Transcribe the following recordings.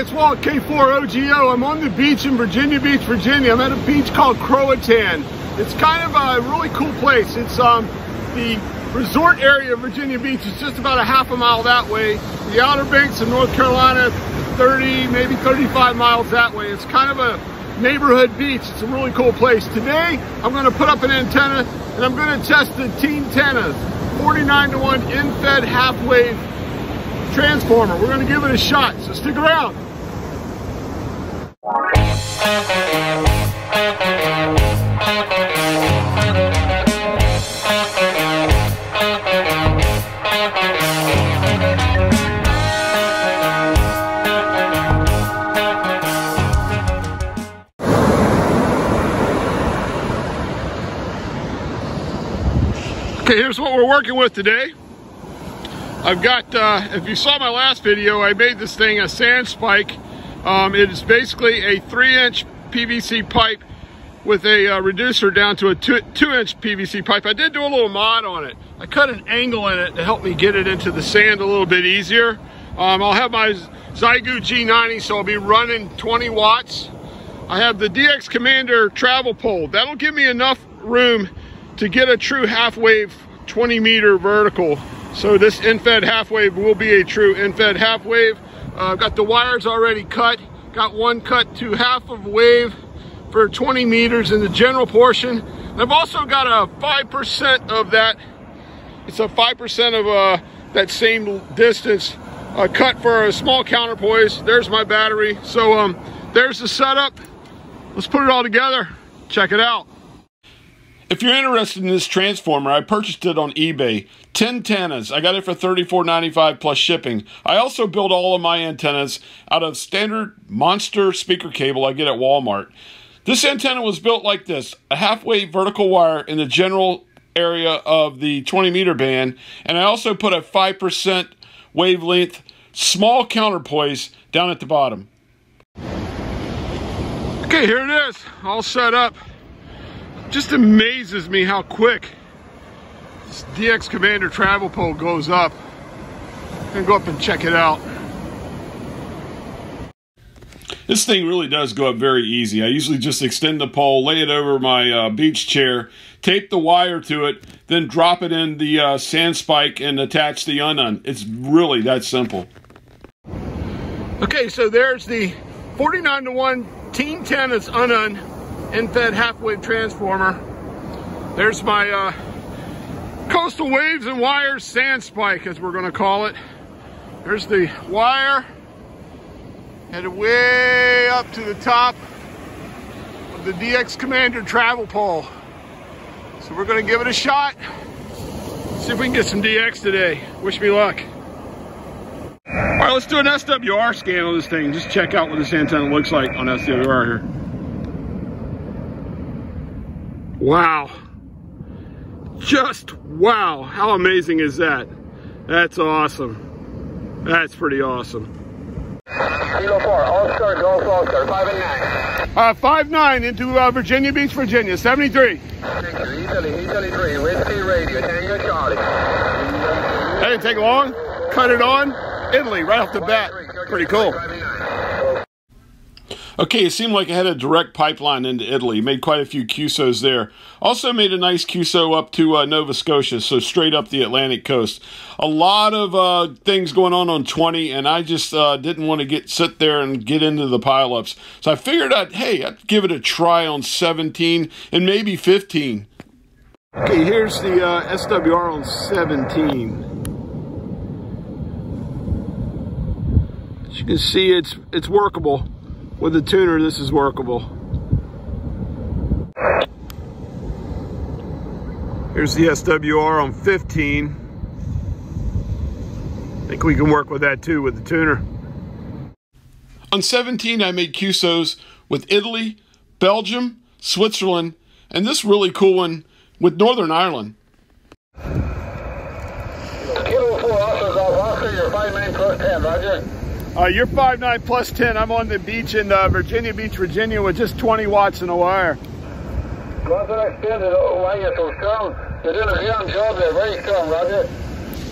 it's Walt K4OGO. I'm on the beach in Virginia Beach, Virginia. I'm at a beach called Croatan. It's kind of a really cool place. It's um, the resort area of Virginia Beach is just about a half a mile that way. The Outer Banks of North Carolina, 30, maybe 35 miles that way. It's kind of a neighborhood beach. It's a really cool place. Today, I'm gonna put up an antenna and I'm gonna test the TennTenna 49 to 1 end-fed half-wave transformer. We're gonna give it a shot, so stick around. Okay, here's what we're working with today. I've got, uh, if you saw my last video, I made this thing a sand spike. Um, it is basically a three inch PVC pipe with a uh, reducer down to a two, two inch PVC pipe. I did do a little mod on it. I cut an angle in it to help me get it into the sand a little bit easier. Um, I'll have my Xiegu G90, so I'll be running 20 watts. I have the DX Commander travel pole. That'll give me enough room to get a true half wave 20 meter vertical so this end-fed half wave will be a true end-fed half wave. Uh, got the wires already cut. Got one cut to half of wave for 20 meters in the general portion. And I've also got a 5% of that. It's a 5% of uh, that same distance uh, cut for a small counterpoise. There's my battery. So um, there's the setup. Let's put it all together. Check it out. If you're interested in this transformer, I purchased it on eBay. TennTennas. I got it for $34.95 plus shipping. I also built all of my antennas out of standard monster speaker cable I get at Walmart. This antenna was built like this, a halfway vertical wire in the general area of the 20 meter band, and I also put a 5% wavelength small counterpoise down at the bottom. Okay, here it is, all set up just amazes me how quick this DX Commander travel pole goes up. I'm gonna go up and check it out. This thing really does go up very easy. I usually just extend the pole, lay it over my uh, beach chair, tape the wire to it, then drop it in the uh, sand spike and attach the unun. It's really that simple. Okay, so there's the 49 to 1 TennTenna's unun end-fed half-wave transformer. There's my uh, coastal waves and wires sand spike, as we're gonna call it. There's the wire, headed way up to the top of the DX Commander travel pole. So we're gonna give it a shot. See if we can get some DX today. Wish me luck. All right, let's do an SWR scan on this thing. Just check out what this antenna looks like on SWR here. Wow. Just wow. How amazing is that? That's awesome. That's pretty awesome. Kilo 4, Oscar, Golf Oscar, 5 and 9. Uh, 5 9 into uh, Virginia Beach, Virginia, 73. Thank you. Italy, Italy 3, Whiskey Radio, Tango Charlie. That didn't take long. Cut it on. Italy, right off the bat. Pretty cool. Okay, it seemed like I had a direct pipeline into Italy. Made quite a few QSOs there. Also made a nice QSO up to uh, Nova Scotia, so straight up the Atlantic coast. A lot of uh, things going on on 20, and I just uh, didn't want to get sit there and get into the pileups. So I figured out, hey, I'd give it a try on 17 and maybe 15. Okay, here's the uh, SWR on 17. As you can see, it's it's workable. With the tuner, this is workable. Here's the SWR on 15. I think we can work with that too with the tuner. On 17, I made QSOs with Italy, Belgium, Switzerland, and this really cool one with Northern Ireland. Kilo 4, Oscar, Golf Oscar, you're 5 9 plus 10, roger. Uh, you're 5'9 plus 10. I'm on the beach in uh, Virginia Beach, Virginia with just 20 watts in a wire. Roger, extended wire so strong. You're doing a damn job there, very strong, roger.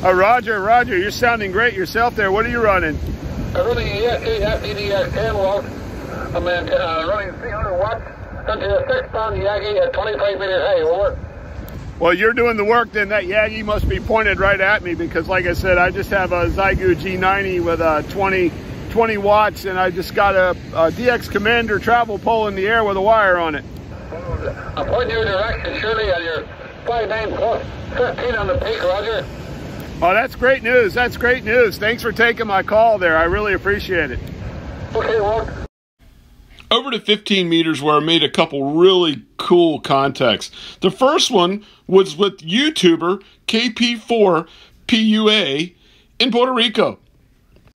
Uh, Roger, Roger, you're sounding great yourself there. What are you running? I'm running ESC FDDX10 Walt. I'm uh, running 300 watts into a 6 pound Yagi at 25 meters high. Over. Well, you're doing the work, then that Yagi must be pointed right at me because, like I said, I just have a Xiegu G90 with a 20, 20 watts, and I just got a, a DX Commander travel pole in the air with a wire on it. I'm pointing your direction, Shirley, on your 5'9 plus 15 on the peak, Roger. Oh, that's great news. That's great news. Thanks for taking my call there. I really appreciate it. Okay, Walt. Over to 15 meters where I made a couple really cool contacts. The first one was with YouTuber KP4PUA in Puerto Rico.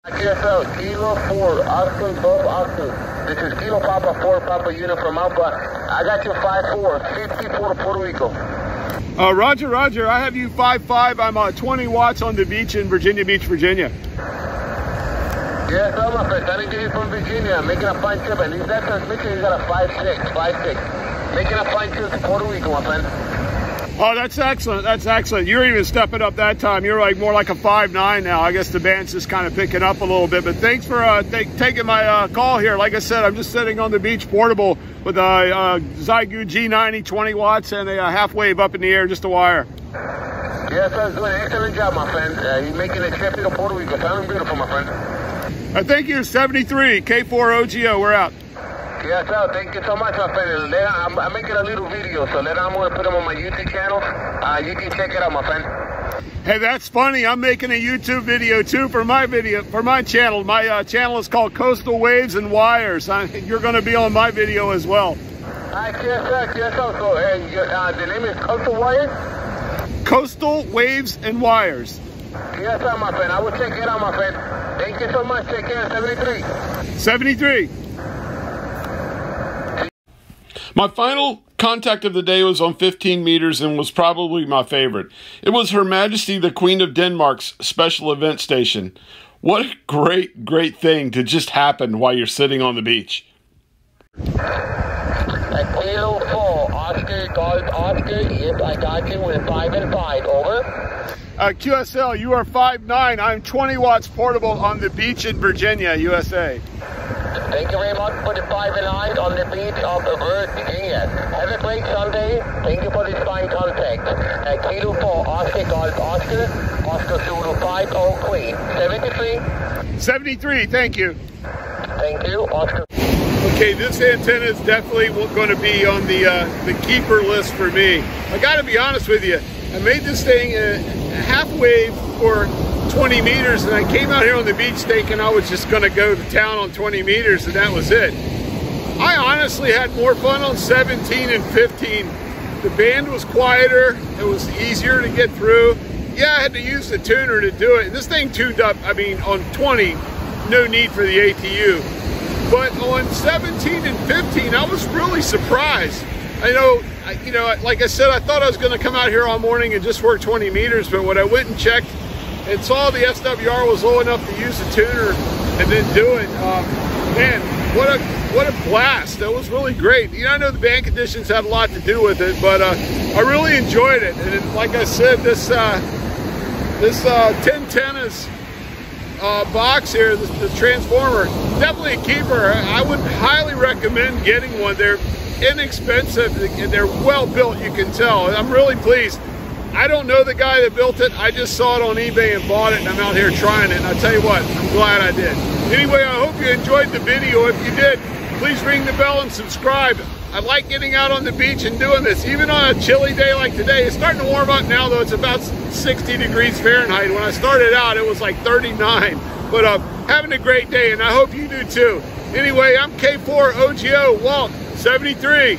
QSL, Kilo 4, Oscar 12 Oscar. This is Kilo Papa 4, Papa Uniform Alpha. I got you 5'4, 54 to Puerto Rico. Uh, Roger, Roger. I have you 5-5. I'm uh, 20 watts on the beach in Virginia Beach, Virginia. Yes, sir, my friend. Standing to you from Virginia, making a fine trip. And he's that transmission, he's got a 5'6", 5'6". Making a fine trip to Puerto Rico, my friend. Oh, that's excellent. That's excellent. You're even stepping up that time. You're like more like a five nine now. I guess the band's just kind of picking up a little bit. But thanks for uh, taking my uh, call here. Like I said, I'm just sitting on the beach portable with a uh, Xiegu G90 20 watts and a, uh, half wave up in the air, just a wire. Yes, sir. Doing an excellent job, my friend. Uh, you're making a trip to Puerto Rico. Sounding beautiful, my friend. Uh, thank you, 73 K4OGO. We're out. Yes, sir. Thank you so much, my friend. Later, I'm, I'm making a little video, so later I'm going to put them on my YouTube channel. Uh, you can check it out, my friend. Hey, that's funny. I'm making a YouTube video too for my video for my channel. My uh, channel is called Coastal Waves and Wires. I, you're going to be on my video as well. Hi, yes, sir. Yes, sir. So, uh, uh, the name is Coastal Wires? Coastal Waves and Wires. Yes, sir, my friend. I will check it out, my friend. Thank you so much. Take care. 73. 73. My final contact of the day was on 15 meters and was probably my favorite. It was Her Majesty the Queen of Denmark's special event station. What a great, great thing to just happen while you're sitting on the beach. At Kilo 4, Oscar, Golf Oscar, yes, I got you with 5 and 5, over. Uh, QSL, you are 5'9". I'm 20 watts portable on the beach in Virginia, USA. Thank you very much for the 5 and 9 on the beach of Virginia. Have a great Sunday. Thank you for this fine contact. At Kilo 4, Oscar, Golf Oscar, Oscar Zulu 5, Oak Queen, 73. 73, thank you. Thank you, Oscar. Okay, this antenna is definitely going to be on the uh, the keeper list for me. I got to be honest with you. I made this thing a, a half wave for 20 meters, and I came out here on the beach thinking I was just going to go to town on 20 meters, and that was it. I honestly had more fun on 17 and 15. The band was quieter. It was easier to get through. Yeah, I had to use the tuner to do it. This thing tuned up, I mean, on 20, no need for the ATU. But on 17 and 15, I was really surprised. I know, I, you know, like I said, I thought I was going to come out here all morning and just work 20 meters, but when I went and checked and saw the SWR was low enough to use the tuner and then do it, um, man, what a what a blast! That was really great. You know, I know the band conditions had a lot to do with it, but uh, I really enjoyed it. And like I said, this uh, this uh, TennTennas uh, box here, the, the, transformer, definitely a keeper. I would highly recommend getting one. They're inexpensive and they're well built, you can tell. I'm really pleased. I don't know the guy that built it. I just saw it on eBay and bought it and I'm out here trying it. And I tell you what, I'm glad I did. Anyway, I hope you enjoyed the video. If you did, please ring the bell and subscribe. I like getting out on the beach and doing this, even on a chilly day like today. It's starting to warm up now, though. It's about 60 degrees Fahrenheit. When I started out, it was like 39. But uh, having a great day, and I hope you do too. Anyway, I'm K4OGO Walt 73.